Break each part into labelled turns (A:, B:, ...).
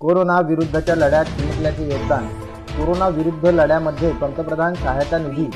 A: Corona विरुद्धच्या लढ्यात चिमुकल्याचे योगदान. कोरोना विरुद्ध लढ्यामध्ये पंतप्रधान सहायता निधी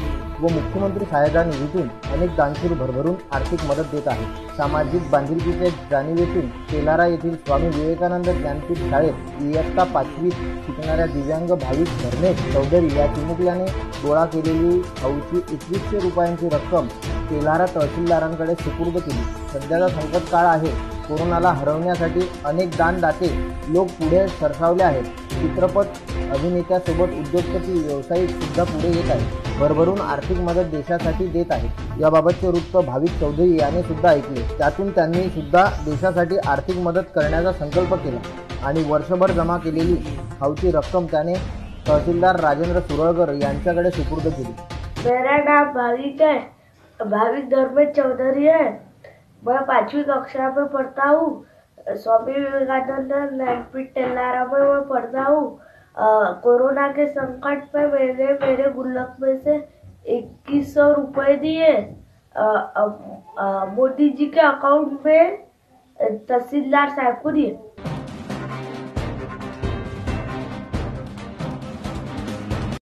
A: व मुख्यमंत्री सहायता निधीतून अनेक दानशूर भरभरून आर्थिक मदत देत आहे सामाजिक बांधिलकीच्या जाणीवेतून तेलारा येथील स्वामी विवेकानंद ज्ञानपीठ शाळेत इयत्ता पाचवीत शिकणाऱ्या दिव्यांग भाविक धर्मेश चौधरी या चिमुकल्याने गोळा केलेली हौची एकवीसशे रुपयांची रक्कम तेलारा तहसीलदारांकडे सुपूर्द केली. सध्याचा संकट काळ आहे. कोरोनाला हरवण्यासाठी अनेक दानदाते लोक पुढे सरसावले आहेत. चित्रपट अभिनेत्यासोबत उद्योगपती व्यावसायिक सुद्धा पुढे येत आहेत. भरभरून आर्थिक मदत देशासाठी देत आहेत. याबाबतचे वृत्त भाविक चौधरी याने सुद्धा ऐकले. त्यातून त्यांनी सुद्धा देशासाठी आर्थिक मदत करण्याचा संकल्प केला आणि वर्षभर जमा केलेली हावची रक्कम त्याने तहसीलदार राजेंद्र सुरळकर यांच्याकडे सुपूर्द केली.
B: मेरा नाम भाविक आहे. भाविक धर्मेश चौधरी आहे. मैं पांचवी कक्षा में पढ़ता हूँ स्वामी विवेकानंद ज्ञानपीठ टेलारा में मैं पढ़ता हूँ कोरोना के संकट में मैंने मेरे गुल्लक में से इक्कीस सौ रुपये दिए मोदी जी के अकाउंट में तहसीलदार साहब को दिए